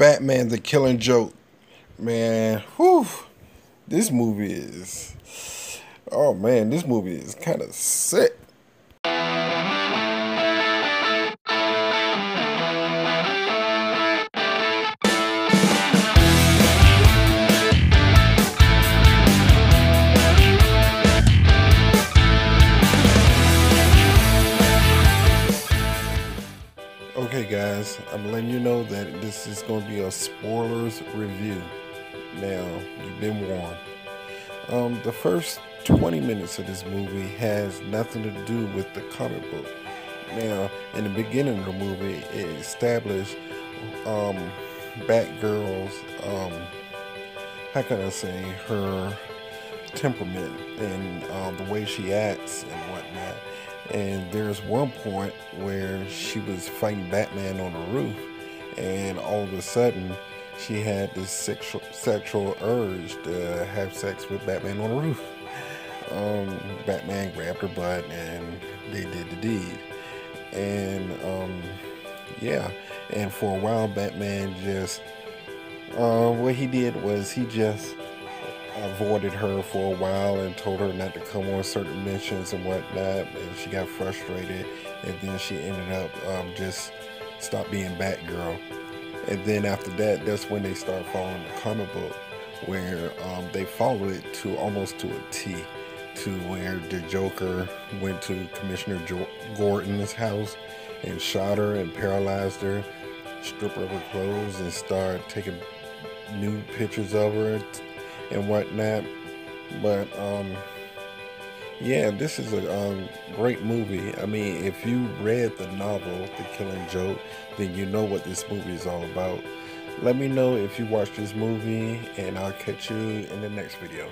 Batman the Killing Joke. Man, whew. This movie is. Oh man, this movie is kind of sick. Okay, guys, I'm letting you know that this is going to be a spoilers review. Now, you've been warned. Um, the first 20 minutes of this movie has nothing to do with the comic book. Now, in the beginning of the movie, it established um, Batgirl's, um, how can I say, her temperament and um, the way she acts and whatnot. And there's one point where she was fighting Batman on the roof, and all of a sudden, she had this sexual sexual urge to have sex with Batman on the roof. Um, Batman grabbed her butt, and they did the deed. And um, yeah, and for a while, Batman just uh, what he did was he just avoided her for a while and told her not to come on certain missions and whatnot. And she got frustrated, and then she ended up um, just stop being Batgirl. And then after that, that's when they start following the comic book, where um, they follow it to almost to a T, to where the Joker went to Commissioner jo- Gordon's house and shot her and paralyzed her, stripped her of her clothes, and started taking nude pictures of her and whatnot. But um, yeah, this is a um, great movie. I mean, if you read the novel, The Killing Joke, then you know what this movie is all about. Let me know if you watch this movie, and I'll catch you in the next video.